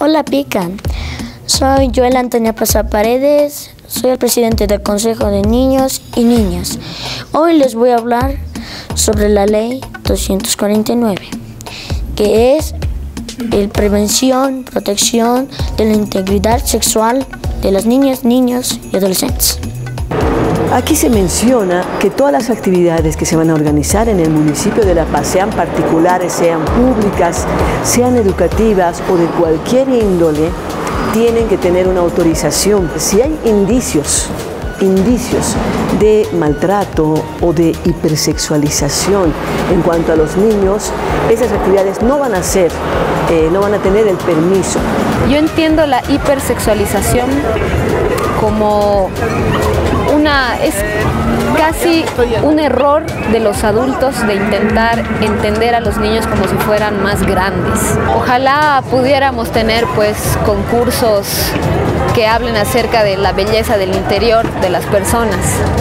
Hola Pica, soy Joel Antonia Pasa Paredes, soy el presidente del Consejo de Niños y Niñas. Hoy les voy a hablar sobre la ley 249, que es el prevención, protección de la integridad sexual de las niñas, niños y adolescentes. Aquí se menciona que todas las actividades que se van a organizar en el municipio de La Paz, sean particulares, sean públicas, sean educativas o de cualquier índole, tienen que tener una autorización. Si hay indicios, indicios de maltrato o de hipersexualización en cuanto a los niños, esas actividades no van a ser, eh, no van a tener el permiso. Yo entiendo la hipersexualización como es casi un error de los adultos de intentar entender a los niños como si fueran más grandes. Ojalá pudiéramos tener pues concursos que hablen acerca de la belleza del interior de las personas,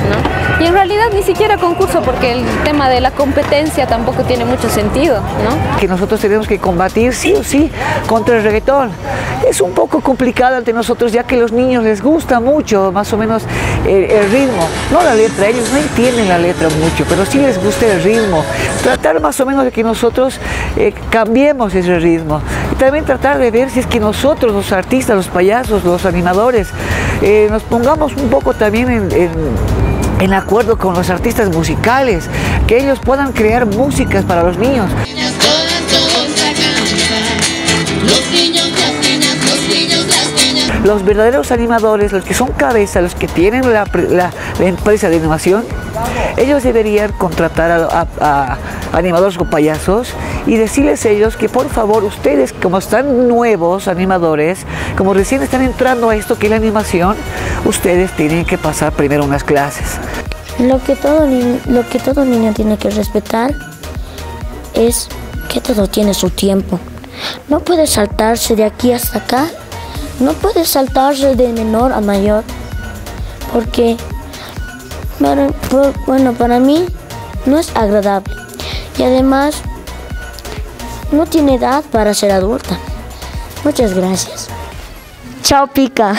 ¿no? Y en realidad ni siquiera concurso porque el tema de la competencia tampoco tiene mucho sentido, ¿no? Que nosotros tenemos que combatir sí o sí contra el reggaetón. Es un poco complicado ante nosotros ya que a los niños les gusta mucho más o menos el, ritmo, no la letra, ellos no entienden la letra mucho, pero sí les gusta el ritmo. Tratar más o menos de que nosotros eh, cambiemos ese ritmo. Y también tratar de ver si es que nosotros, los artistas, los payasos, los animadores, eh, nos pongamos un poco también en en acuerdo con los artistas musicales, que ellos puedan crear músicas para los niños. Los verdaderos animadores, los que son cabeza, los que tienen la, la, empresa de animación, ellos deberían contratar a, a, animadores o payasos y decirles a ellos que por favor ustedes, como están nuevos animadores, como recién están entrando a esto que es la animación, ustedes tienen que pasar primero unas clases. Lo que todo, lo que todo niño tiene que respetar es que todo tiene su tiempo. No puede saltarse de aquí hasta acá. No puede saltarse de menor a mayor. Porque, bueno, para mí no es agradable. Y además, no tiene edad para ser adulta. Muchas gracias. Chao, Pica.